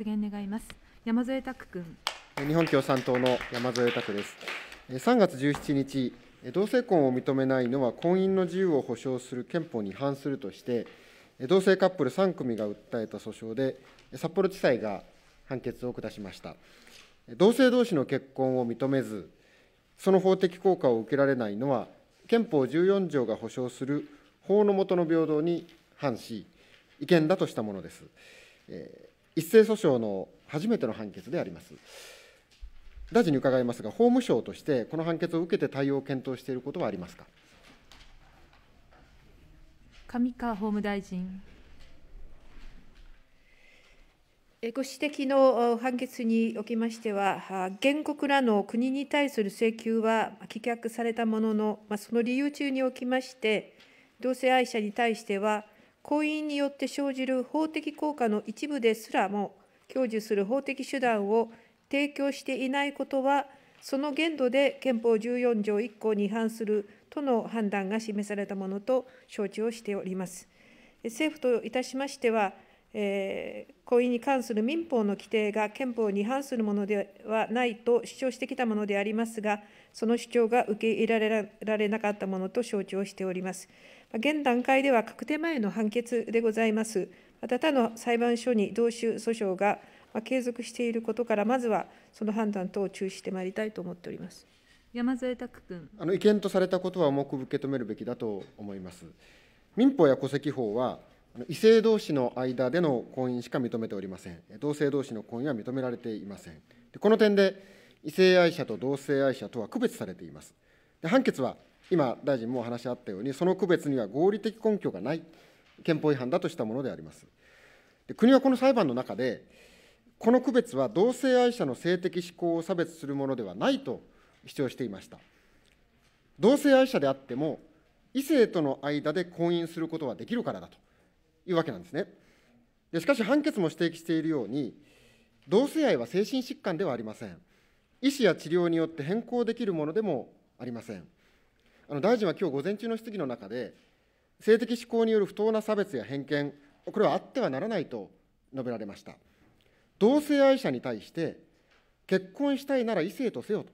発言願います。山添拓君。日本共産党の山添拓です。3月17日、同性婚を認めないのは婚姻の自由を保障する憲法に違反するとして、同性カップル3組が訴えた訴訟で、札幌地裁が判決を下しました。同性同士の結婚を認めず、その法的効果を受けられないのは、憲法14条が保障する法の下の平等に反し、違憲だとしたものです。一斉訴訟の初めての判決であります。大臣に伺いますが、法務省としてこの判決を受けて対応を検討していることはありますか？上川法務大臣。ご指摘の判決におきましては、原告らの国に対する請求は棄却されたものの、その理由中におきまして、同性愛者に対しては、婚姻によって生じる法的効果の一部ですらも、享受する法的手段を提供していないことは、その限度で憲法14条1項に違反するとの判断が示されたものと承知をしております。政府といたしましては、えー、婚姻に関する民法の規定が憲法に違反するものではないと主張してきたものでありますが、その主張が受け入れられなかったものと承知をしております。現段階では確定前の判決でございます。また他の裁判所に同種訴訟が継続していることから、まずはその判断等を注視してまいりたいと思っております山添拓君あの違憲とされたことは重く受け止めるべきだと思います。民法や戸籍法は、異性同士の間での婚姻しか認めておりません。同性同士の婚姻は認められていません。この点で、異性愛者と同性愛者とは区別されています。で判決は、今、大臣もお話しあったように、その区別には合理的根拠がない、憲法違反だとしたものであります。で国はこの裁判の中で、この区別は同性愛者の性的指向を差別するものではないと主張していました。同性愛者であっても、異性との間で婚姻することはできるからだというわけなんですね。でしかし、判決も指摘しているように、同性愛は精神疾患ではありません。医師や治療によって変更できるものでもありません。あの大臣は今日午前中の質疑の中で、性的指向による不当な差別や偏見、これはあってはならないと述べられました。同性愛者に対して、結婚したいなら異性とせよと、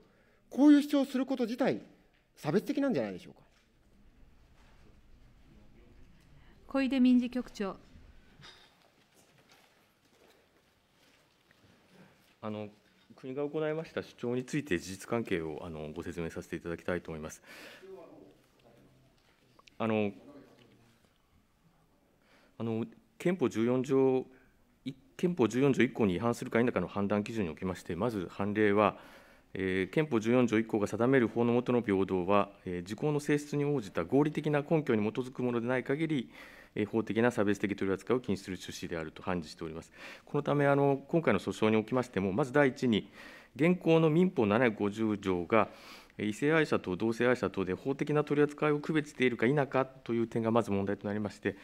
こういう主張をすること自体、差別的なんじゃないでしょうか。小出民事局長。あの国が行いました主張について事実関係をあのご説明させていただきたいと思います。あのあの憲法14条憲法14条1項に違反するか否かの判断基準におきまして、まず判例は、憲法14条1項が定める法の下の平等は、時効の性質に応じた合理的な根拠に基づくものでない限り、法的な差別的取り扱いを禁止する趣旨であると判事しております。このため、あの今回の訴訟におきましても、まず第一に、現行の民法750条が、異性愛者と同性愛者等で法的な取り扱いを区別しているか否かという点がまず問題となりまして、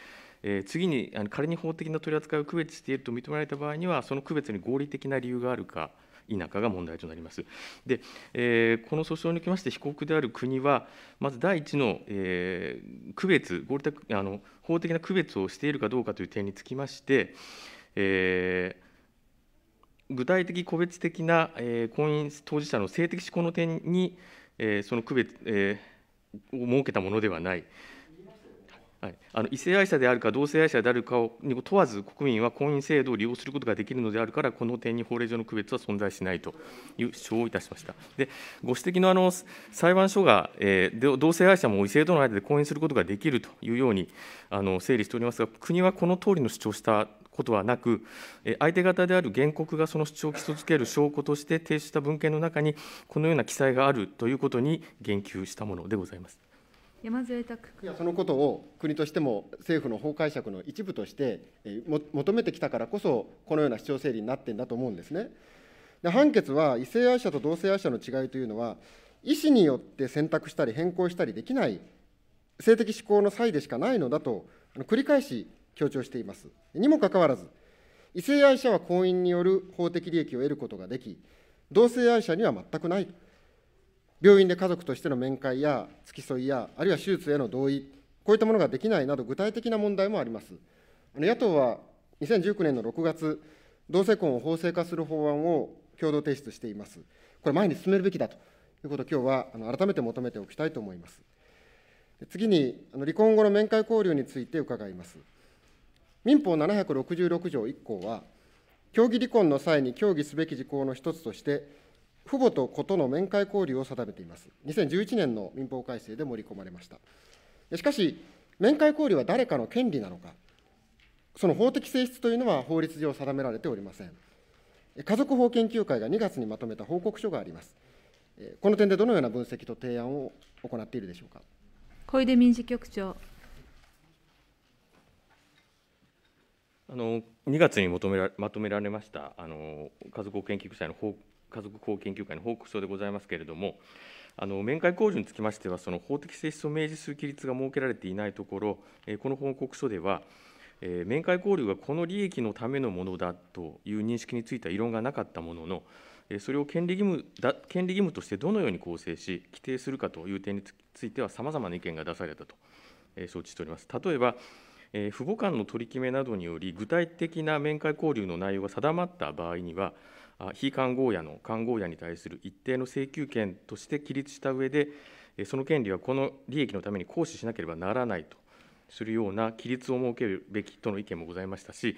次に仮に法的な取り扱いを区別していると認められた場合には、その区別に合理的な理由があるか否かが問題となります。で、えー、この訴訟におきまして、被告である国は、まず第一の、えー、区別、合理的あの法的な区別をしているかどうかという点につきまして、えー、具体的、個別的な、えー、婚姻当事者の性的指向の点に、えー、その区別、えー、を設けたものではない。はい、あの異性愛者であるか同性愛者であるかを問わず、国民は婚姻制度を利用することができるのであるから、この点に法令上の区別は存在しないという主張をいたしました。でご指摘のあの裁判所が、えー、同性愛者も異性との間で婚姻することができるというようにあの整理しておりますが、国はこの通りの主張をしたことはなく、相手方である原告がその主張を基礎づける証拠として提出した文献の中に、このような記載があるということに言及したものでございます。山添拓いやそのことを国としても政府の法解釈の一部として、えー、求めてきたからこそ、このような主張整理になっているんだと思うんですね。で判決は、異性愛者と同性愛者の違いというのは、意思によって選択したり変更したりできない性的指向の際でしかないのだと、繰り返し強調しています。にもかかわらず、異性愛者は婚姻による法的利益を得ることができ、同性愛者には全くないと。病院で家族としての面会や付き添いや、あるいは手術への同意、こういったものができないなど、具体的な問題もあります。野党は2019年の6月、同性婚を法制化する法案を共同提出しています。これ、前に進めるべきだということを、きょうは改めて求めておきたいと思います。次に、離婚後の面会交流について伺います。民法766条1項は、協議離婚の際に協議すべき事項の一つとして、父母と子との面会交流を定めています。2011年の民法改正で盛り込まれました。しかし、面会交流は誰かの権利なのか、その法的性質というのは法律上定められておりません。家族法研究会が2月にまとめた報告書があります。この点でどのような分析と提案を行っているでしょうか。小出民事局長。あの2月に求めらまとめられましたあの家族法研究会の家族法研究会の報告書でございますけれども、あの面会交流につきましては、その法的性質を明示する規律が設けられていないところ、この報告書では、面会交流がこの利益のためのものだという認識については異論がなかったものの、それを権利義務だ権利義務としてどのように構成し、規定するかという点については、さまざまな意見が出されたと承知しております。例えば父母間の取り決めなどにより、具体的な面会交流の内容が定まった場合には、非看護親の看護親に対する一定の請求権として起立した上で、その権利はこの利益のために行使しなければならないとするような規律を設けるべきとの意見もございましたし、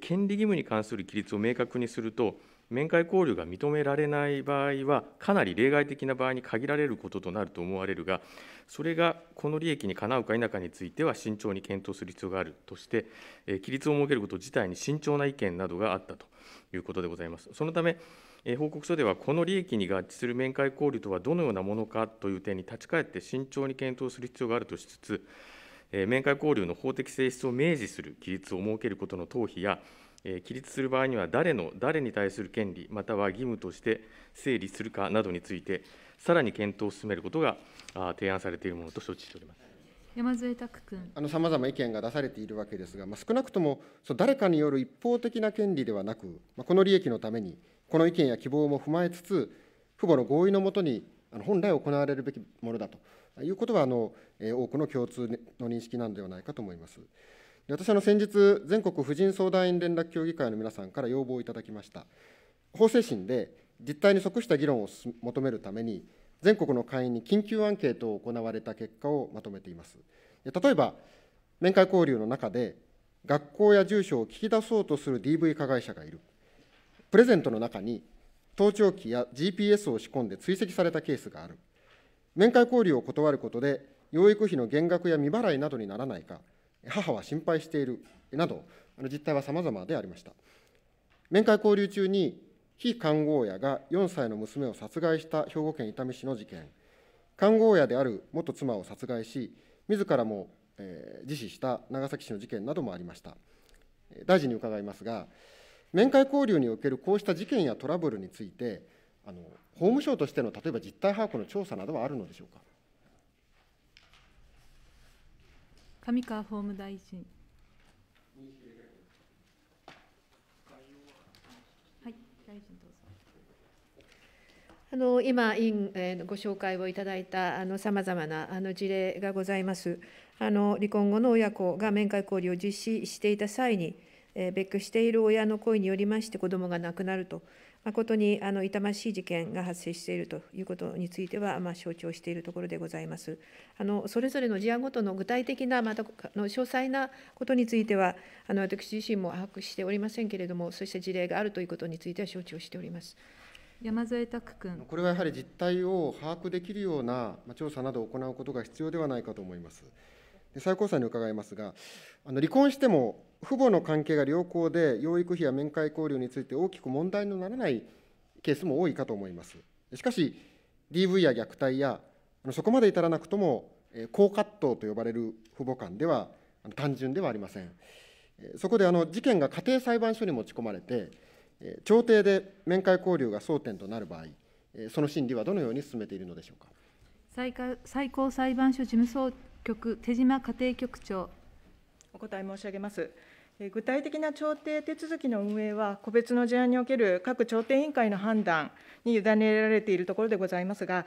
権利義務に関する規律を明確にすると、面会交流が認められない場合は、かなり例外的な場合に限られることとなると思われるが、それがこの利益にかなうか否かについては慎重に検討する必要があるとして、規律を設けること自体に慎重な意見などがあったと。いうことでございます。そのため、報告書では、この利益に合致する面会交流とはどのようなものかという点に立ち返って慎重に検討する必要があるとしつつ、面会交流の法的性質を明示する規律を設けることの討否や、起立する場合には誰の、誰に対する権利、または義務として整理するかなどについて、さらに検討を進めることが提案されているものと承知しております山添拓君。さまざま意見が出されているわけですが、まあ、少なくともその誰かによる一方的な権利ではなく、まあ、この利益のために、この意見や希望も踏まえつつ、父母の合意のもとにあの本来行われるべきものだということはあのえ、多くの共通の認識なのではないかと思います。で私は先日、全国婦人相談員連絡協議会の皆さんから要望をいただきました。法制審で実態に即した議論を求めるために、全国の会員に緊急アンケートを行われた結果をまとめています。例えば、面会交流の中で、学校や住所を聞き出そうとする DV 加害者がいる。プレゼントの中に、盗聴器や GPS を仕込んで追跡されたケースがある。面会交流を断ることで、養育費の減額や未払いなどにならないか、母は心配しているなど、実態はさまざまでありました。面会交流中に、非看護親が4歳の娘を殺害した兵庫県伊丹市の事件、看護親である元妻を殺害し、自らも、えー、自死した長崎市の事件などもありました。大臣に伺いますが、面会交流におけるこうした事件やトラブルについて、あの法務省としての例えば実態把握の調査などはあるのでしょうか？上川法務大臣。はい、大臣どうぞ。あの今、委員ご紹介をいただいたさまざまなあの事例がございます。あの離婚後の親子が面会交流を実施していた際に、別居している親の声によりまして、子どもが亡くなると誠にあの痛ましい事件が発生しているということについては、まあ、承知をしているところでございます。あのそれぞれの事案ごとの具体的な、またの詳細なことについては、あの私自身も把握しておりませんけれども、そうした事例があるということについては承知をしております。山添拓君。これはやはり実態を把握できるような調査などを行うことが必要ではないかと思います。で最高裁に伺いますが、あの離婚しても父母の関係が良好で、養育費や面会交流について大きく問題のならないケースも多いかと思います。しかし、DV や虐待や、そこまで至らなくとも、高葛藤と呼ばれる父母間では単純ではありません。そこであの事件が家庭裁判所に持ち込まれて、調停で面会交流が争点となる場合、その審理はどのように進めているのでしょうか？最高裁判所事務総局、手島家庭局長。お答え申し上げます。具体的な調停手続きの運営は、個別の事案における各調停委員会の判断に委ねられているところでございますが、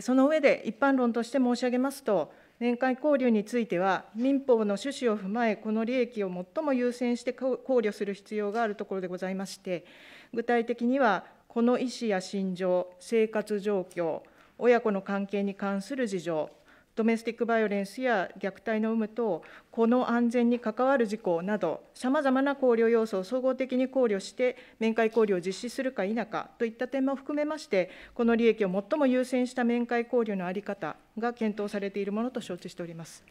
その上で一般論として申し上げますと、年会交流については、民法の趣旨を踏まえ、この利益を最も優先して考慮する必要があるところでございまして、具体的には、この意思や心情、生活状況、親子の関係に関する事情、ドメスティックバイオレンスや虐待の有無等、この安全に関わる事項など、さまざまな考慮要素を総合的に考慮して、面会交流を実施するか否かといった点も含めまして、この利益を最も優先した面会交流の在り方が検討されているものと承知しております。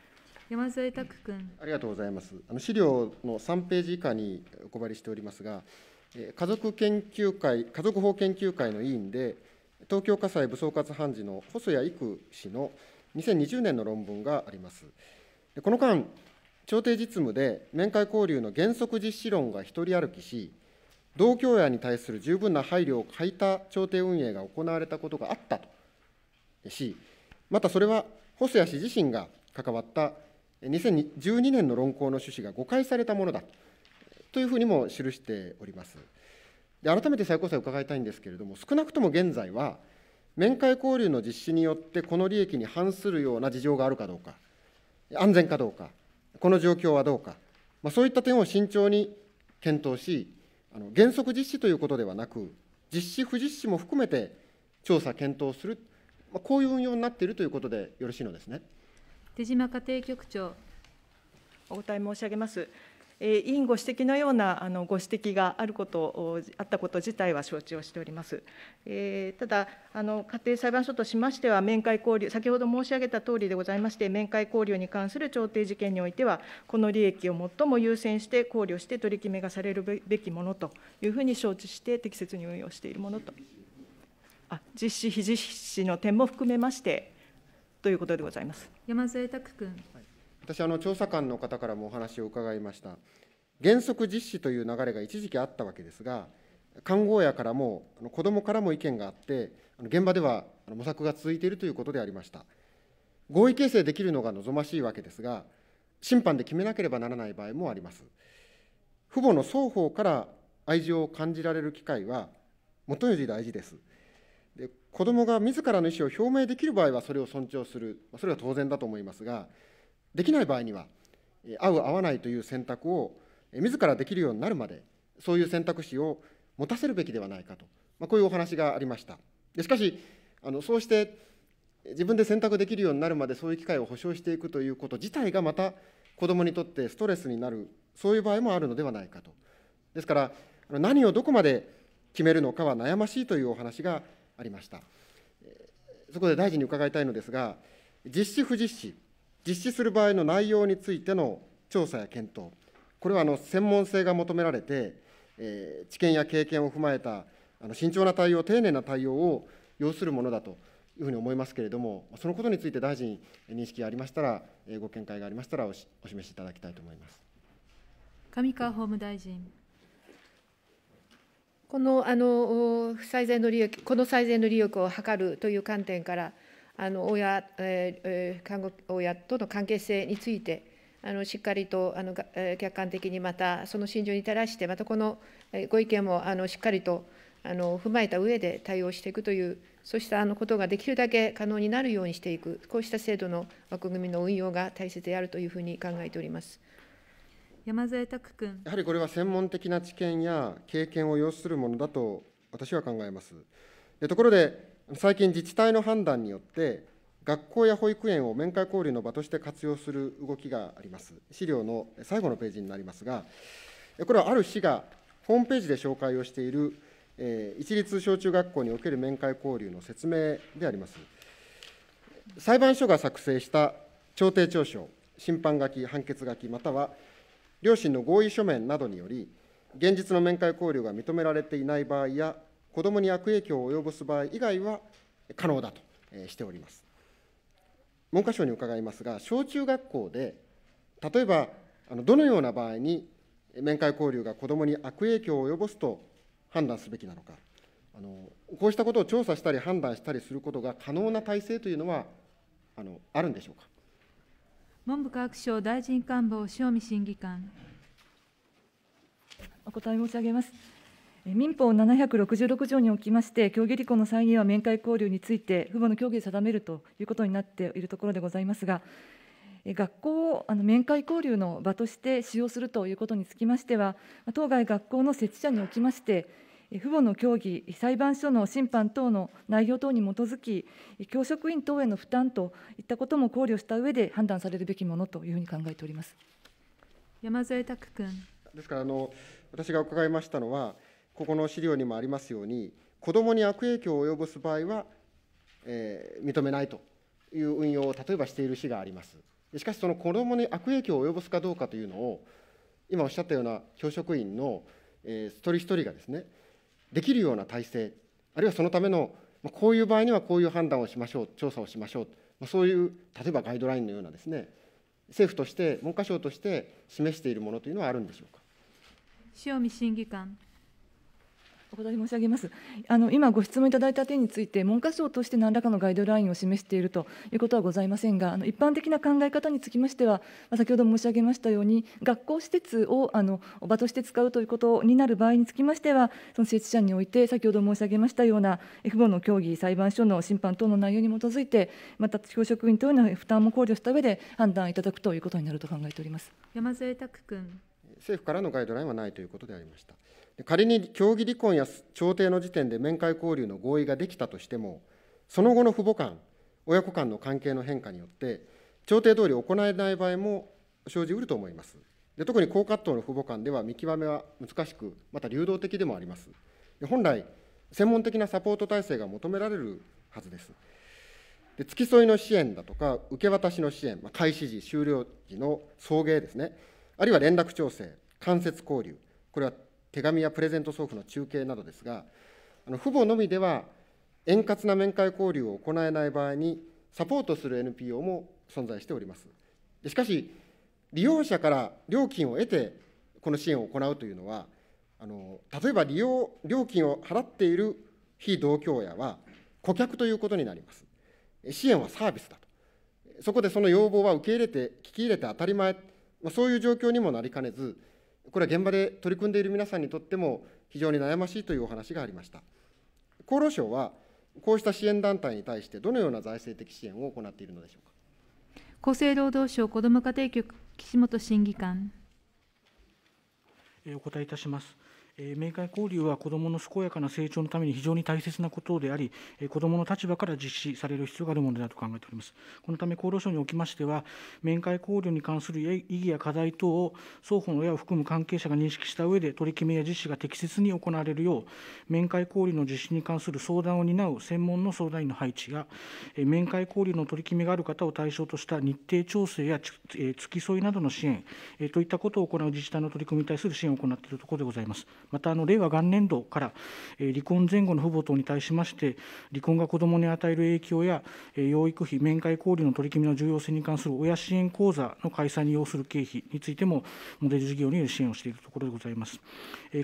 山添拓君。ありがとうございます。あの資料の3ページ以下にお配りしておりますが、えー家族研究会、家族法研究会の委員で、東京家裁武装活判事の細谷育氏の2020年の論文があります。この間、調停実務で面会交流の原則実施論が一人歩きし、同居親に対する十分な配慮を欠いた調停運営が行われたことがあったとし、またそれは細谷氏自身が関わった2012年の論考の趣旨が誤解されたものだというふうにも記しております。で改めて最高裁を伺いたいんですけれども、少なくとも現在は、面会交流の実施によって、この利益に反するような事情があるかどうか、安全かどうか、この状況はどうか、まあ、そういった点を慎重に検討し、あの原則実施ということではなく、実施、不実施も含めて調査、検討する、まあ、こういう運用になっているということでよろしいのですね。手島家庭局長。お答え申し上げます。委員ご指摘のようなあのご指摘があることおあったこと自体は承知をしております。えーただあの、家庭裁判所としましては、面会交流、先ほど申し上げたとおりでございまして、面会交流に関する調停事件においては、この利益を最も優先して考慮して取り決めがされるべきものというふうに承知して、適切に運用しているものと。あ実施、非実施の点も含めましてということでございます。山添拓君。私あの、調査官の方からもお話を伺いました、原則実施という流れが一時期あったわけですが、看護親からも、子どもからも意見があって、現場では模索が続いているということでありました。合意形成できるのが望ましいわけですが、審判で決めなければならない場合もあります。父母の双方から愛情を感じられる機会は、もとより大事です。で子どもが自らの意思を表明できる場合はそれを尊重する、それは当然だと思いますが、できない場合には、合う、合わないという選択を自らできるようになるまで、そういう選択肢を持たせるべきではないかと、まあ、こういうお話がありました。しかしあの、そうして自分で選択できるようになるまで、そういう機会を保障していくということ自体がまた子どもにとってストレスになる、そういう場合もあるのではないかと。ですから、何をどこまで決めるのかは悩ましいというお話がありました。そこで大臣に伺いたいのですが、実施、不実施、実施する場合の内容についての調査や検討、これはあの専門性が求められて、えー知見や経験を踏まえたあの慎重な対応、丁寧な対応を要するものだというふうに思いますけれども、そのことについて大臣、認識がありましたら、えーご見解がありましたらおしお示しいただきたいと思います。上川法務大臣。このあの最善の利益、この最善の利益を図るという観点から、あの親、えーえー看護親との関係性について、あのしっかりとあの客観的にまたその心情に照らして、またこのえーご意見もあのしっかりとあの踏まえた上で対応していくという、そうしたあのことができるだけ可能になるようにしていく、こうした制度の枠組みの運用が大切であるというふうに考えております。山添拓君。やはりこれは専門的な知見や経験を要するものだと私は考えます。でところで、最近、自治体の判断によって、学校や保育園を面会交流の場として活用する動きがあります。資料の最後のページになりますが、これはある市がホームページで紹介をしている、えー一律小中学校における面会交流の説明であります。裁判所が作成した調停調書、審判書き、判決書き、または両親の合意書面などにより、現実の面会交流が認められていない場合や、子どもに悪影響を及ぼす場合以外は可能だとえーしております。文科省に伺いますが、小中学校で、例えば、あのどのような場合に面会交流が子どもに悪影響を及ぼすと判断すべきなのか、あのこうしたことを調査したり判断したりすることが可能な体制というのはあのあるんでしょうか？文部科学省大臣官房塩見審議官。お答え申し上げます。民法766条におきまして、協議離婚の際には面会交流について、父母の協議で定めるということになっているところでございますが、学校をあの面会交流の場として使用するということにつきましては、当該学校の設置者におきまして、父母の協議、裁判所の審判等の内容等に基づき、教職員等への負担といったことも考慮した上で判断されるべきものというふうに考えております山添拓君。ですからあの、私が伺いましたのは、ここの資料にもありますように、子どもに悪影響を及ぼす場合は、えー、認めないという運用を例えばしている市があります。しかし、その子どもに悪影響を及ぼすかどうかというのを、今おっしゃったような教職員の、えー、一人一人がですね、できるような体制、あるいはそのための、こういう場合にはこういう判断をしましょう、調査をしましょう、そういう例えばガイドラインのようなですね、政府として、文科省として示しているものというのはあるんでしょうか？塩見審議官。お答え申し上げます。あの今ご質問いただいた点について、文科省として何らかのガイドラインを示しているということはございませんが、あの一般的な考え方につきましては、先ほど申し上げましたように、学校施設をあの場として使うということになる場合につきましては、その設置者において、先ほど申し上げましたような、父母の協議、裁判所の審判等の内容に基づいて、また教職員等への負担も考慮した上で判断いただくということになると考えております山添拓君。政府からのガイドラインはないということでありました。仮に協議離婚や調停の時点で面会交流の合意ができたとしても、その後の父母間、親子間の関係の変化によって、調停通り行えない場合も生じうると思います。で特に高葛藤の父母間では見極めは難しく、また流動的でもあります。で本来、専門的なサポート体制が求められるはずです。で付き添いの支援だとか、受け渡しの支援、まあ、開始時、終了時の送迎ですね、あるいは連絡調整、間接交流、これは手紙やプレゼント送付の中継などですが、あの父母のみでは円滑な面会交流を行えない場合に、サポートする NPO も存在しております。しかし、利用者から料金を得て、この支援を行うというのは、あの例えば利用料金を払っている非同居親は、顧客ということになります。支援はサービスだと。そこでその要望は受け入れて、聞き入れて当たり前、そういう状況にもなりかねず、これは現場で取り組んでいる皆さんにとっても非常に悩ましいというお話がありました。厚労省は、こうした支援団体に対して、どのような財政的支援を行っているのでしょうか。厚生労働省子ども家庭局、岸本審議官。お答えいたします。面会交流は子どもの健やかな成長のために非常に大切なことであり、子どもの立場から実施される必要があるものだと考えております。このため、厚労省におきましては、面会交流に関する意義や課題等を双方の親を含む関係者が認識した上で、取り決めや実施が適切に行われるよう、面会交流の実施に関する相談を担う専門の相談員の配置や、面会交流の取り決めがある方を対象とした日程調整や付き添いなどの支援といったことを行う自治体の取り組みに対する支援を行っているところでございます。また、あの令和元年度から、離婚前後の父母等に対しまして、離婚が子どもに与える影響や、養育費、面会交流の取り決めの重要性に関する親支援講座の開催に要する経費についても、モデル事業による支援をしているところでございます。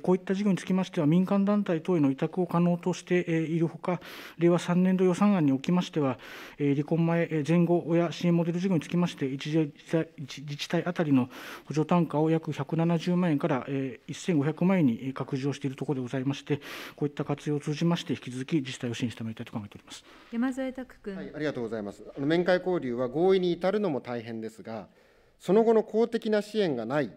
こういった事業につきましては、民間団体等への委託を可能としているほか、令和3年度予算案におきましては、離婚前、前後親支援モデル事業につきまして、一自治体当たりの補助単価を約170万円から1500万円に拡充をしているところでございまして、こういった活用を通じまして、引き続き自治体を支援してまいりたいと考えております山添拓君、はい、ありがとうございます。あの面会交流は合意に至るのも大変ですが、その後の公的な支援がない、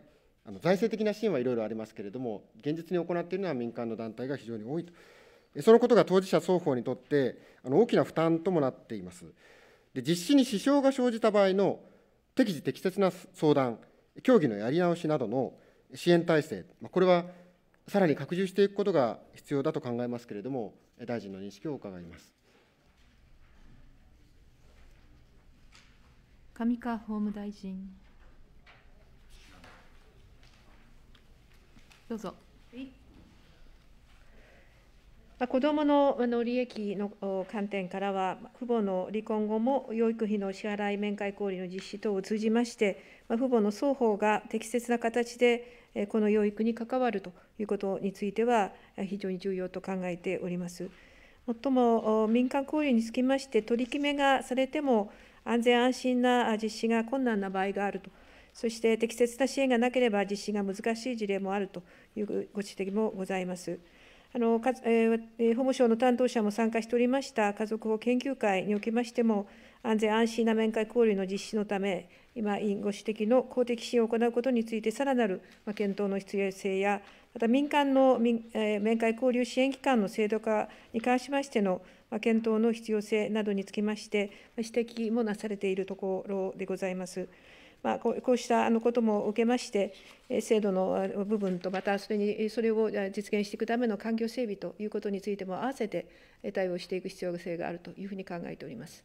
あの財政的な支援はいろいろありますけれども、現実に行っているのは民間の団体が非常に多いと。そのことが当事者双方にとってあの大きな負担ともなっています。で実施に支障が生じた場合の適時適切な相談、協議のやり直しなどの支援体制、これはさらに拡充していくことが必要だと考えますけれども、大臣の認識を伺います。上川法務大臣。どうぞ。子どもの利益の観点からは、父母の離婚後も養育費の支払い、面会交流の実施等を通じまして、父母の双方が適切な形でこの養育に関わるということについては、非常に重要と考えております。もっとも民間交流につきまして、取り決めがされても、安全安心な実施が困難な場合があると、そして適切な支援がなければ実施が難しい事例もあるというご指摘もございます。あのかえー法務省の担当者も参加しておりました家族法研究会におきましても、安全安心な面会交流の実施のため、今、委員ご指摘の公的支援を行うことについて、さらなる検討の必要性や、また民間の民え面会交流支援機関の制度化に関しましての検討の必要性などにつきまして、指摘もなされているところでございます。まあ、こうこうしたあのことも受けまして、えー制度のあ部分と、またそれにえーそれをあ実現していくための環境整備ということについても、合わせてえー対応していく必要性があるというふうに考えております。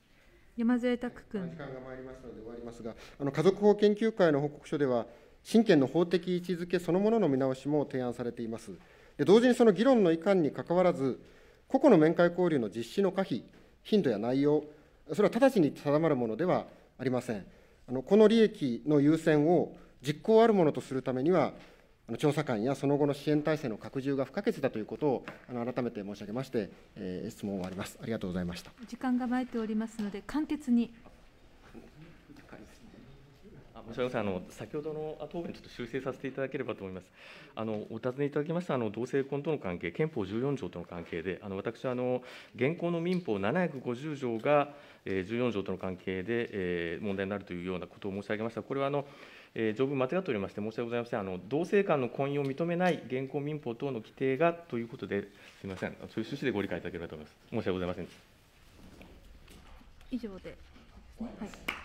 山添拓時間君。が参りましたので終わりますが、あの家族法研究会の報告書では、親権の法的位置づけそのものの見直しも提案されています。で同時にその議論のいかんにかかわらず、個々の面会交流の実施の可否、頻度や内容、それは直ちに定まるものではありません。あのこの利益の優先を実行あるものとするためには、あの調査官やその後の支援体制の拡充が不可欠だということをあの改めて申し上げまして、えー質問を終わります。ありがとうございました。時間が参っておりますので、簡潔に。申し訳ませんあの先ほどの答弁、ちょっと修正させていただければと思います。あのお尋ねいただきましたあの同性婚との関係、憲法14条との関係で、あの私はあの現行の民法750条が、えー14条との関係で、えー問題になるというようなことを申し上げました。これはあのえ条文間違っておりまして、申し訳ございません。あの同性間の婚姻を認めない現行民法等の規定がということで、すみません、そういう趣旨でご理解いただければと思います。申し訳ございません。以上で。はい。